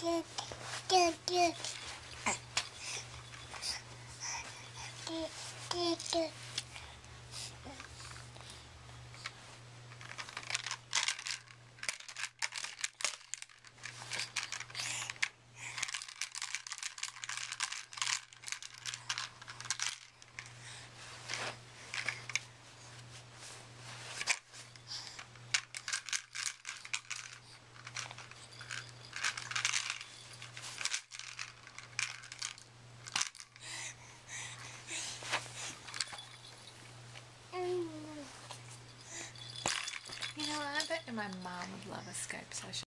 Good, good, good. You know, I bet my mom would love a Skype session.